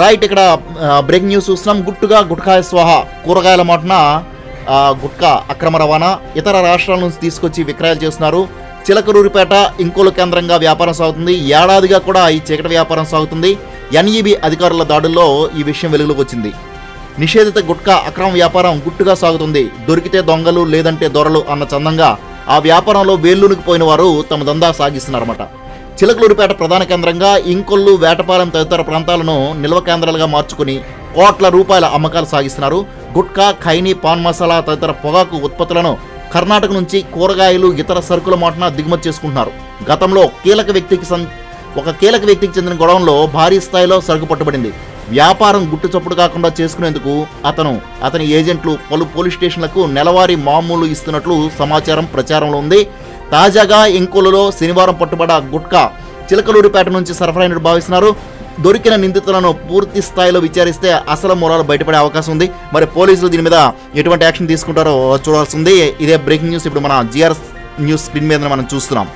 Right ఇక్కడ break news చూస్తున్నాం. గుట్టుగా గుట్కాయ స్వాహ కూరగాయల మాటన గుట్కా అక్రమ రవాణా ఇతర రాష్ట్రాల నుంచి తీసుకొచ్చి విక్రయాలు చేస్తున్నారు. చిలకరూరిపేట ఇంకోలు కేంద్రంగా వ్యాపారం సాగుతుంది. ఏడాదిగా కూడా ఈ చీకటి వ్యాపారం సాగుతుంది. ఎన్ఈబి అధికారుల దాడుల్లో ఈ విషయం వెలుగులోకి వచ్చింది. నిషేధిత గుట్కా అక్రమ వ్యాపారం గుట్టుగా సాగుతుంది. దొరికితే దొంగలు లేదంటే దొరలు అన్న చందంగా ఆ వ్యాపారంలో వేళ్ళూనికి పోయిన వారు తమ దందా సాగిస్తున్నారన్నమాట. చిలకలూరుపేట ప్రధాన కేంద్రంగా ఇంకొల్లు వేటపాలెం తదితర ప్రాంతాలను నిల్వ కేంద్రాలుగా మార్చుకుని కోట్ల రూపాయల అమ్మకాలు సాగిస్తున్నారు. గుట్కా ఖైనీ పాన్ మసాలా తదితర పొగాకు ఉత్పత్తులను కర్ణాటక నుంచి కూరగాయలు ఇతర సరుకుల మాటన దిగుమతి చేసుకుంటున్నారు. గతంలో కీలక వ్యక్తికి సం ఒక కీలక వ్యక్తికి చెందిన గొడవంలో భారీ స్థాయిలో సరుకు పట్టుబడింది. వ్యాపారం గుట్టు చప్పుడు కాకుండా చేసుకునేందుకు అతను అతని ఏజెంట్లు పలు పోలీస్ స్టేషన్లకు నెలవారీ మామూలు ఇస్తున్నట్లు సమాచారం ప్రచారంలో ఉంది. తాజాగా ఇంకోలులో శనివారం పట్టుబడ గుట్కా చిలకలూరిపేట నుంచి సరఫరా అయినట్టు భావిస్తున్నారు. దొరికిన నిందితులను పూర్తి స్థాయిలో విచారిస్తే అసలు మూలాలు బయటపడే అవకాశం ఉంది. మరి పోలీసులు దీని మీద ఎటువంటి యాక్షన్ తీసుకుంటారో చూడాల్సి ఉంది. ఇదే బ్రేకింగ్ న్యూస్ ఇప్పుడు మన జిఆర్ న్యూస్ స్క్రీన్ మీద మనం చూస్తున్నాం.